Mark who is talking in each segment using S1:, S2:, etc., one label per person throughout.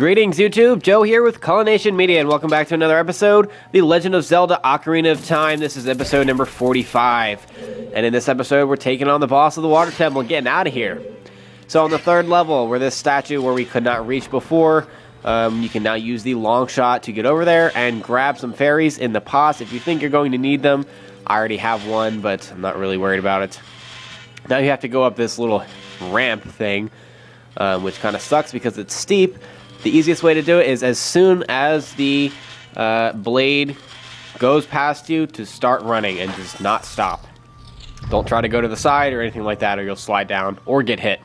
S1: Greetings, YouTube. Joe here with Cullination Media, and welcome back to another episode, The Legend of Zelda Ocarina of Time. This is episode number 45. And in this episode, we're taking on the boss of the Water Temple and getting out of here. So on the third level, where this statue where we could not reach before, um, you can now use the long shot to get over there and grab some fairies in the pots if you think you're going to need them. I already have one, but I'm not really worried about it. Now you have to go up this little ramp thing, um, which kind of sucks because it's steep. The easiest way to do it is as soon as the uh, blade goes past you to start running and just not stop. Don't try to go to the side or anything like that or you'll slide down or get hit.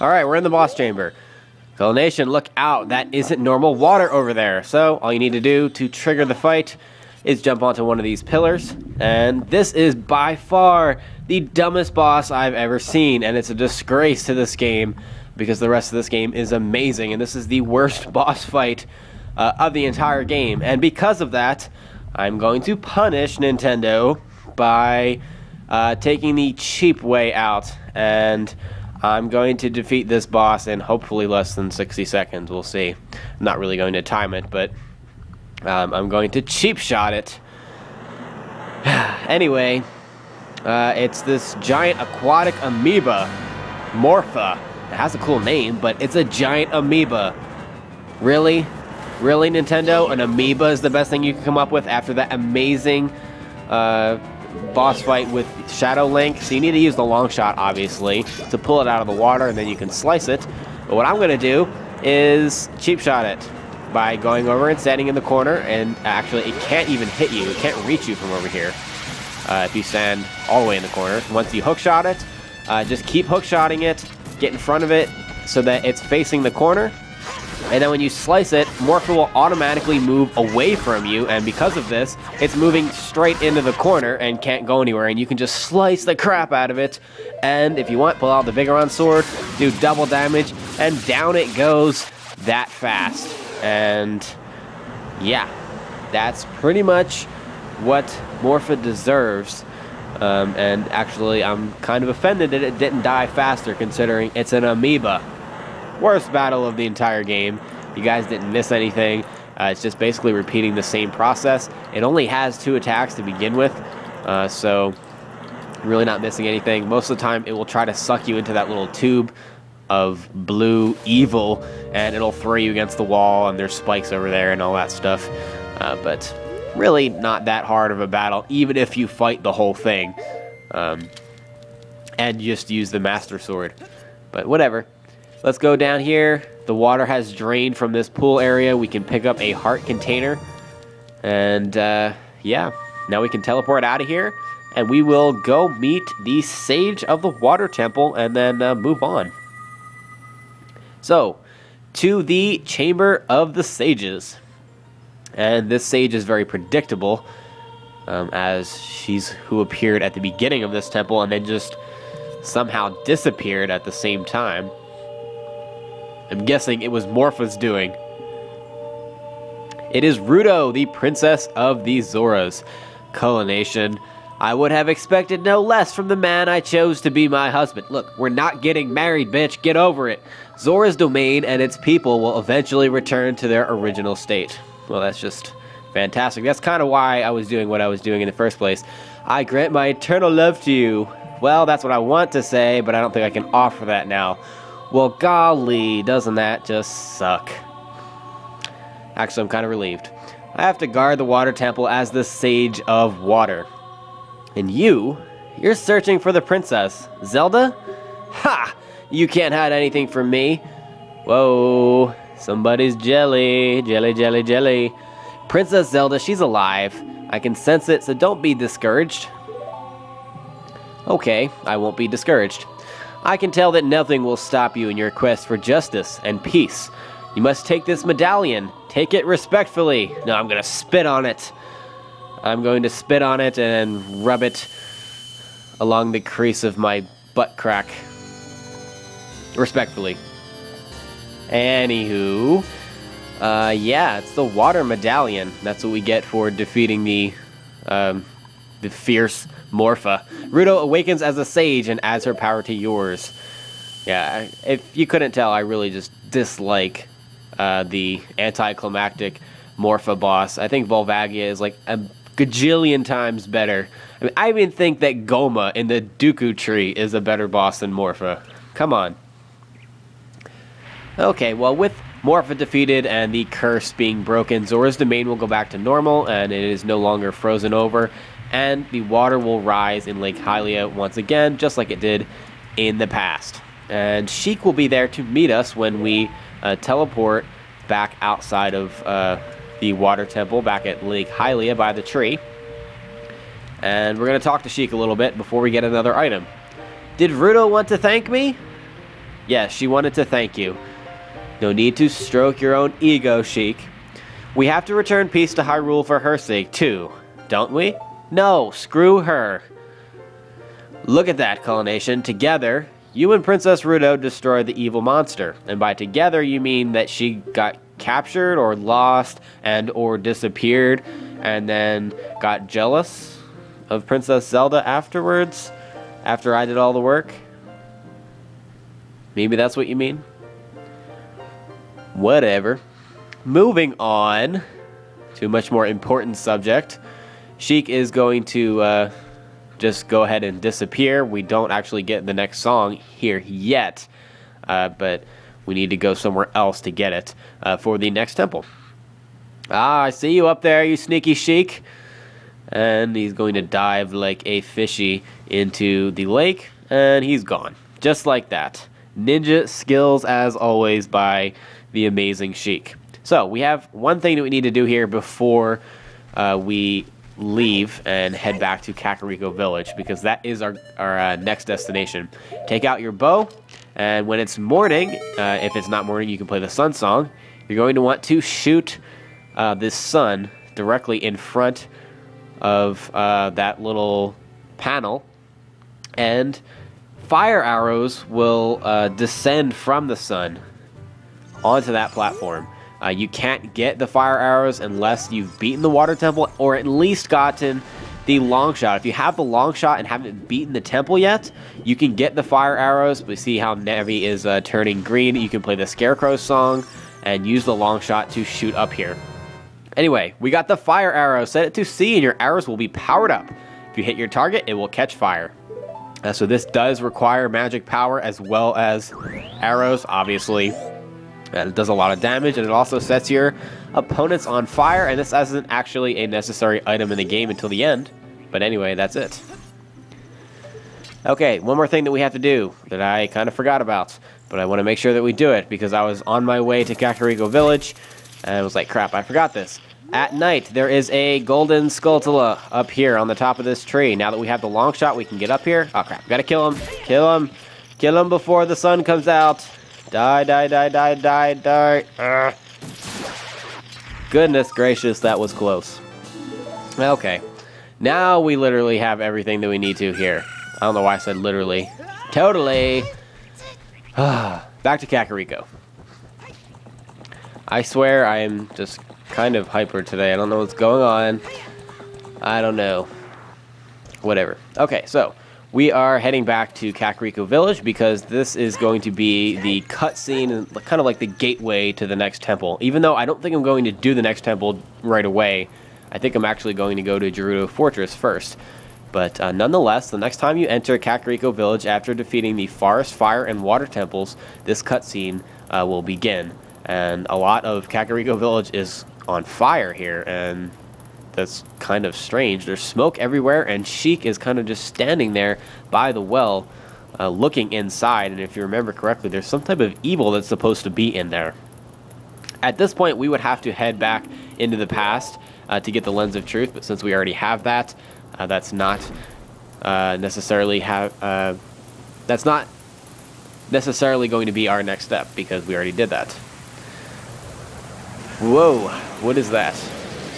S1: Alright, we're in the boss chamber. Nation, look out. That isn't normal water over there. So all you need to do to trigger the fight is jump onto one of these pillars. And this is by far the dumbest boss I've ever seen. And it's a disgrace to this game because the rest of this game is amazing, and this is the worst boss fight uh, of the entire game. And because of that, I'm going to punish Nintendo by uh, taking the cheap way out, and I'm going to defeat this boss in hopefully less than 60 seconds. We'll see. I'm not really going to time it, but um, I'm going to cheap shot it. anyway, uh, it's this giant aquatic amoeba, Morpha. It has a cool name, but it's a giant amoeba. Really? Really, Nintendo? An amoeba is the best thing you can come up with after that amazing uh, boss fight with Shadow Link. So you need to use the long shot, obviously, to pull it out of the water, and then you can slice it. But what I'm going to do is cheap shot it by going over and standing in the corner, and actually it can't even hit you. It can't reach you from over here uh, if you stand all the way in the corner. Once you hook shot it, uh, just keep hook shotting it, get in front of it so that it's facing the corner. And then when you slice it, Morpha will automatically move away from you, and because of this, it's moving straight into the corner and can't go anywhere, and you can just slice the crap out of it. And if you want, pull out the Biggoron sword, do double damage, and down it goes that fast. And yeah, that's pretty much what Morpha deserves. Um, and actually, I'm kind of offended that it didn't die faster considering it's an amoeba. Worst battle of the entire game. You guys didn't miss anything. Uh, it's just basically repeating the same process. It only has two attacks to begin with, uh, so really not missing anything. Most of the time, it will try to suck you into that little tube of blue evil, and it'll throw you against the wall, and there's spikes over there and all that stuff. Uh, but really not that hard of a battle, even if you fight the whole thing. Um, and just use the Master Sword. But whatever. Let's go down here. The water has drained from this pool area. We can pick up a heart container. And uh, yeah, now we can teleport out of here. And we will go meet the Sage of the Water Temple and then uh, move on. So, to the Chamber of the Sages. And this sage is very predictable, um, as she's who appeared at the beginning of this temple and then just somehow disappeared at the same time. I'm guessing it was Morpha's doing. It is Ruto, the princess of the Zoras. Cullination. I would have expected no less from the man I chose to be my husband. Look, we're not getting married, bitch. Get over it. Zora's domain and its people will eventually return to their original state. Well, that's just fantastic. That's kind of why I was doing what I was doing in the first place. I grant my eternal love to you. Well, that's what I want to say, but I don't think I can offer that now. Well, golly, doesn't that just suck? Actually, I'm kind of relieved. I have to guard the water temple as the Sage of Water. And you, you're searching for the princess. Zelda? Ha! You can't hide anything from me. Whoa, Somebody's jelly, jelly, jelly, jelly. Princess Zelda, she's alive. I can sense it, so don't be discouraged. Okay, I won't be discouraged. I can tell that nothing will stop you in your quest for justice and peace. You must take this medallion. Take it respectfully. No, I'm gonna spit on it. I'm going to spit on it and rub it along the crease of my butt crack. Respectfully. Anywho, uh, yeah, it's the water medallion. That's what we get for defeating the, um, the fierce Morpha. Ruto awakens as a sage and adds her power to yours. Yeah, if you couldn't tell, I really just dislike uh, the anticlimactic Morpha boss. I think Volvagia is like a gajillion times better. I mean, I even think that Gohma in the Deku tree is a better boss than Morpha. Come on. Okay, well, with Morpha defeated and the curse being broken, Zora's domain will go back to normal and it is no longer frozen over. And the water will rise in Lake Hylia once again, just like it did in the past. And Sheik will be there to meet us when we uh, teleport back outside of uh, the water temple, back at Lake Hylia by the tree. And we're going to talk to Sheik a little bit before we get another item. Did Ruto want to thank me? Yes, she wanted to thank you. No need to stroke your own ego, Sheik. We have to return peace to Hyrule for her sake, too, don't we? No, screw her. Look at that, Cullination. Together, you and Princess Ruto destroyed the evil monster. And by together, you mean that she got captured or lost and or disappeared and then got jealous of Princess Zelda afterwards after I did all the work? Maybe that's what you mean? Whatever. Moving on to a much more important subject. Sheik is going to uh, just go ahead and disappear. We don't actually get the next song here yet, uh, but we need to go somewhere else to get it uh, for the next temple. Ah, I see you up there, you sneaky Sheik. And he's going to dive like a fishy into the lake, and he's gone. Just like that. Ninja skills, as always, by the amazing Sheik. So, we have one thing that we need to do here before uh, we leave and head back to Kakariko Village, because that is our, our uh, next destination. Take out your bow, and when it's morning, uh, if it's not morning, you can play the sun song. You're going to want to shoot uh, this sun directly in front of uh, that little panel, and fire arrows will uh, descend from the sun onto that platform. Uh, you can't get the fire arrows unless you've beaten the water temple or at least gotten the long shot. If you have the long shot and haven't beaten the temple yet, you can get the fire arrows. We see how Navi is uh, turning green. You can play the Scarecrow song and use the long shot to shoot up here. Anyway, we got the fire arrow. Set it to C and your arrows will be powered up. If you hit your target, it will catch fire. Uh, so this does require magic power as well as arrows, obviously. It does a lot of damage, and it also sets your opponents on fire, and this isn't actually a necessary item in the game until the end. But anyway, that's it. Okay, one more thing that we have to do that I kind of forgot about, but I want to make sure that we do it because I was on my way to Kakariko Village, and I was like, crap, I forgot this. At night, there is a golden Skulltula up here on the top of this tree. Now that we have the long shot, we can get up here. Oh, crap. Gotta kill him. Kill him. Kill him before the sun comes out. Die, die, die, die, die, die. Ugh. Goodness gracious, that was close. Okay. Now we literally have everything that we need to here. I don't know why I said literally. Totally. Back to Kakariko. I swear I am just kind of hyper today. I don't know what's going on. I don't know. Whatever. Okay, so we are heading back to Kakariko Village because this is going to be the cutscene kind of like the gateway to the next temple. Even though I don't think I'm going to do the next temple right away, I think I'm actually going to go to Gerudo Fortress first. But uh, nonetheless, the next time you enter Kakariko Village after defeating the Forest, Fire, and Water temples, this cutscene uh, will begin. And a lot of Kakariko Village is on fire here, and that's kind of strange. There's smoke everywhere, and Sheik is kind of just standing there by the well, uh, looking inside. And if you remember correctly, there's some type of evil that's supposed to be in there. At this point, we would have to head back into the past uh, to get the Lens of Truth, but since we already have that, uh, that's not uh, necessarily have uh, that's not necessarily going to be our next step because we already did that. Whoa, what is that?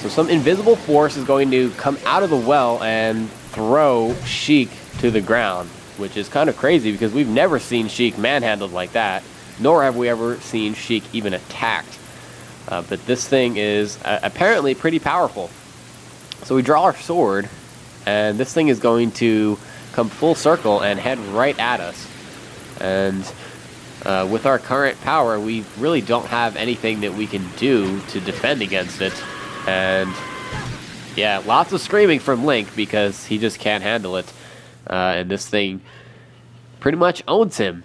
S1: So some invisible force is going to come out of the well and throw Sheik to the ground, which is kind of crazy because we've never seen Sheik manhandled like that, nor have we ever seen Sheik even attacked. Uh, but this thing is uh, apparently pretty powerful. So we draw our sword, and this thing is going to come full circle and head right at us. And uh, with our current power, we really don't have anything that we can do to defend against it. And yeah, lots of screaming from Link because he just can't handle it. Uh, and this thing pretty much owns him.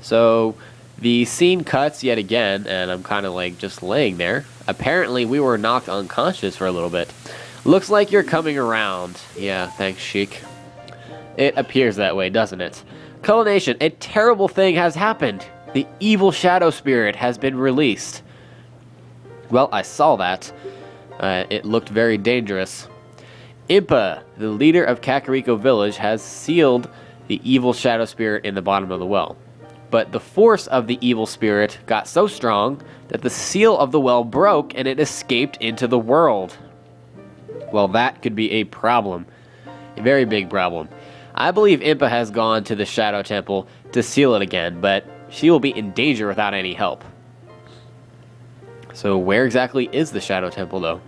S1: So the scene cuts yet again, and I'm kind of like just laying there. Apparently, we were knocked unconscious for a little bit. Looks like you're coming around. Yeah, thanks, Sheik. It appears that way, doesn't it? Cullination, a terrible thing has happened. The evil shadow spirit has been released. Well, I saw that. Uh, it looked very dangerous. Impa, the leader of Kakariko Village, has sealed the evil shadow spirit in the bottom of the well. But the force of the evil spirit got so strong that the seal of the well broke and it escaped into the world. Well, that could be a problem. A very big problem. I believe Impa has gone to the Shadow Temple to seal it again, but she will be in danger without any help. So, where exactly is the Shadow Temple, though?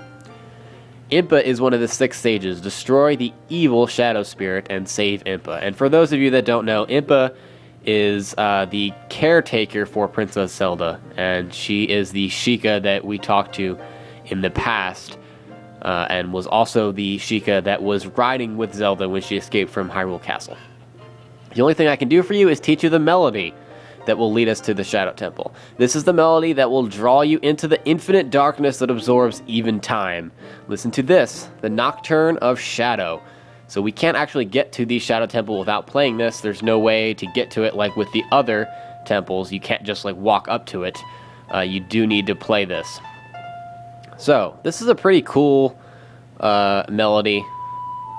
S1: Impa is one of the six sages. Destroy the evil Shadow Spirit and save Impa. And for those of you that don't know, Impa is uh, the caretaker for Princess Zelda, and she is the Sheikah that we talked to in the past, uh, and was also the Sheikah that was riding with Zelda when she escaped from Hyrule Castle. The only thing I can do for you is teach you the melody that will lead us to the Shadow Temple. This is the melody that will draw you into the infinite darkness that absorbs even time. Listen to this the Nocturne of Shadow. So we can't actually get to the Shadow Temple without playing this. There's no way to get to it like with the other temples. You can't just like walk up to it. Uh, you do need to play this. So this is a pretty cool uh, melody.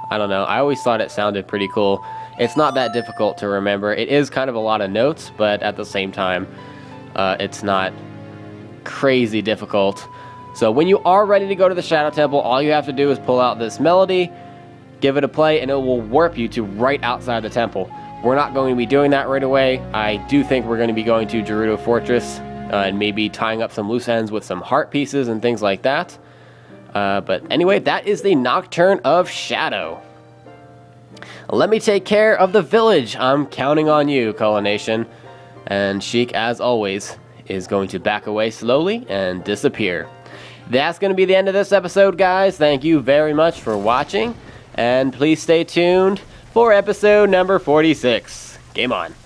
S1: I don't know. I always thought it sounded pretty cool. It's not that difficult to remember. It is kind of a lot of notes, but at the same time, uh, it's not crazy difficult. So when you are ready to go to the Shadow Temple, all you have to do is pull out this melody give it a play, and it will warp you to right outside the temple. We're not going to be doing that right away. I do think we're going to be going to Gerudo Fortress uh, and maybe tying up some loose ends with some heart pieces and things like that. Uh, but anyway, that is the Nocturne of Shadow. Let me take care of the village. I'm counting on you, Cullination. And Sheik, as always, is going to back away slowly and disappear. That's going to be the end of this episode, guys. Thank you very much for watching. And please stay tuned for episode number 46. Game on.